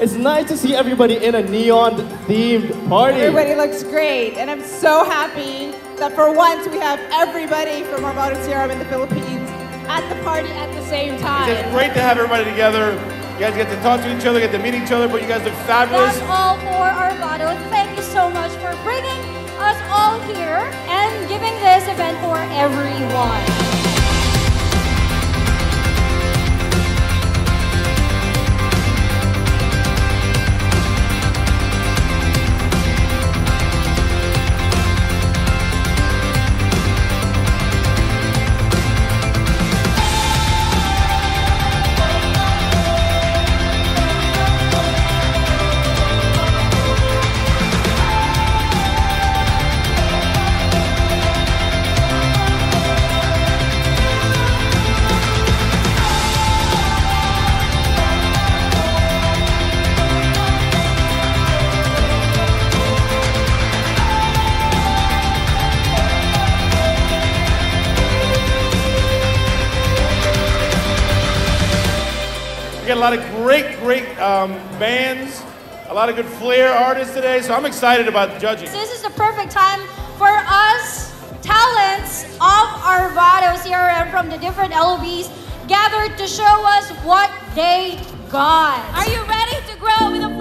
It's nice to see everybody in a neon themed party. Everybody looks great, and I'm so happy that for once we have everybody from Arvato CRM in the Philippines at the party at the same time. It's great to have everybody together. You guys get to talk to each other, get to meet each other, but you guys look fabulous. That's all for Arvato. Thank you so much for bringing us all here and giving this event for everyone. Got a lot of great, great um, bands, a lot of good flair artists today, so I'm excited about the judging. This is the perfect time for us, talents of Arvato CRM from the different LOBs, gathered to show us what they got. Are you ready to grow with the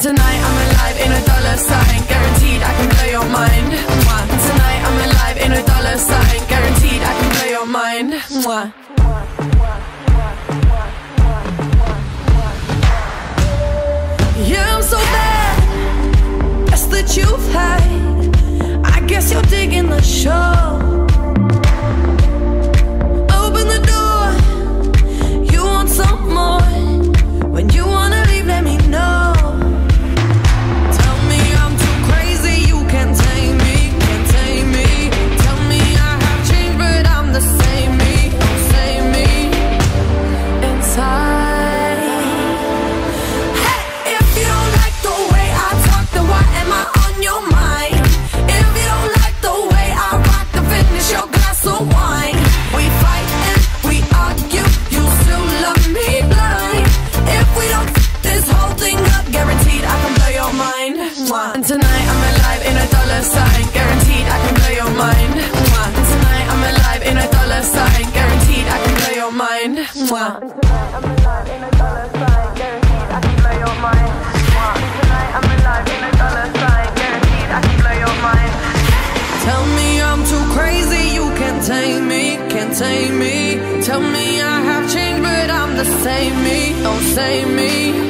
tonight I'm alive in a dollar sign, guaranteed I can blow your mind. Mwah. Tonight I'm alive in a dollar sign, guaranteed I can blow your mind. Mwah. Yeah, I'm so bad. Best that you've had. I guess you're digging the show. Mind. Mwah. And tonight I'm alive in a dollar sign, guaranteed I can blow your mind. Mwah. And tonight I'm alive in a dollar sign, guaranteed I can blow your mind. Mwah. Tell me I'm too crazy, you can't tame me, can't tame me. Tell me I have changed, but I'm the same me, don't say me.